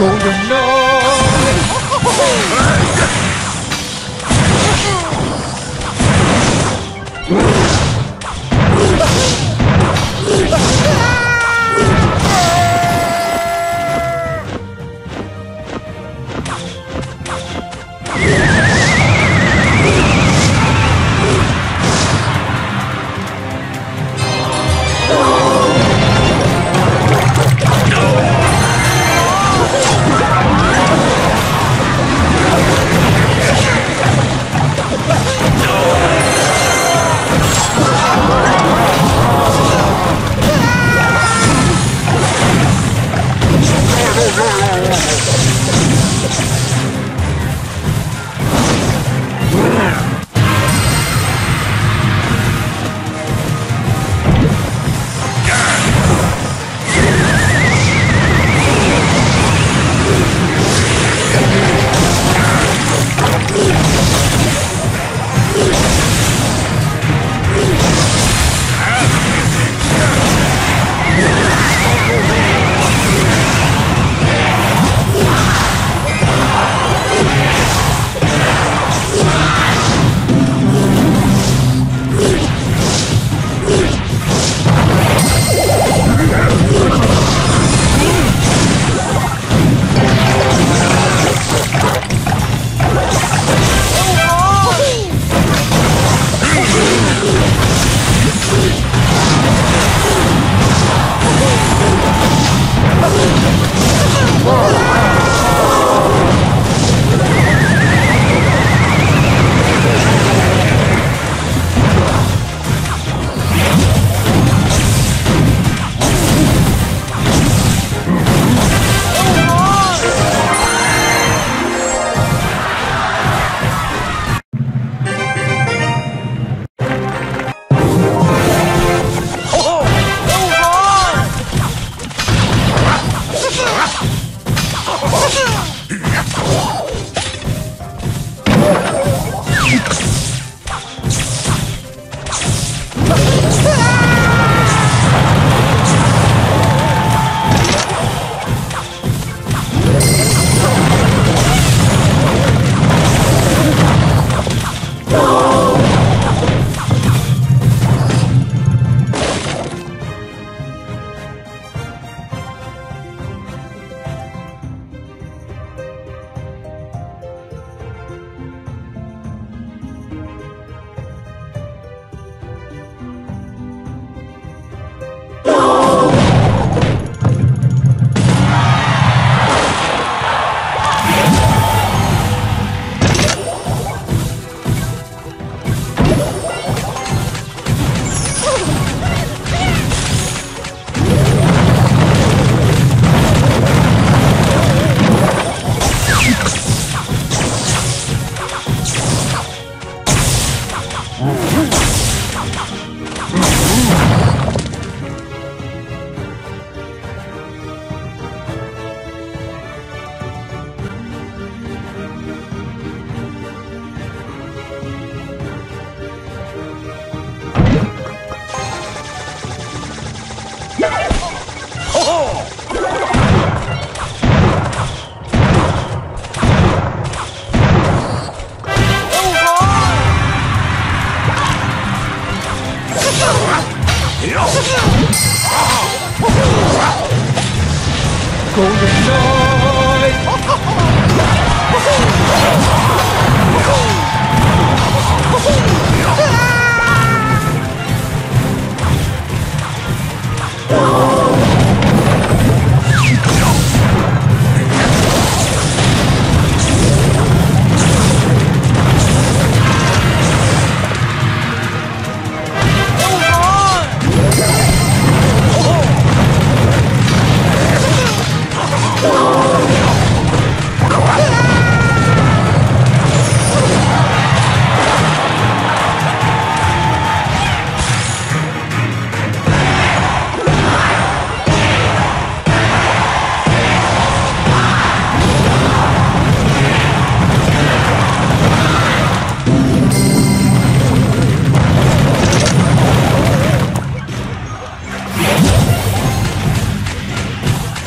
모 르.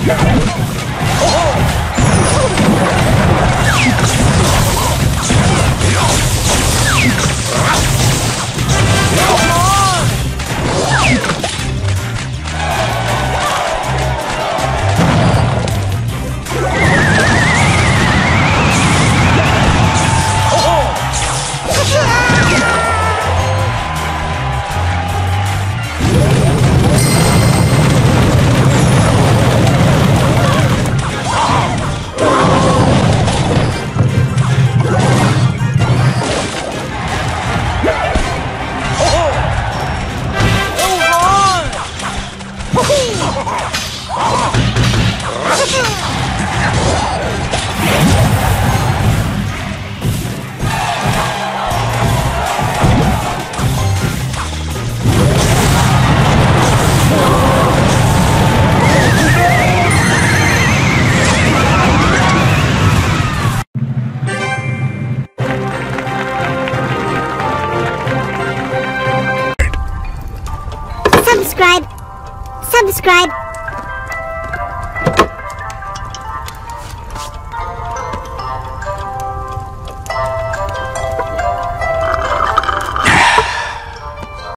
Subscribe. Subscribe.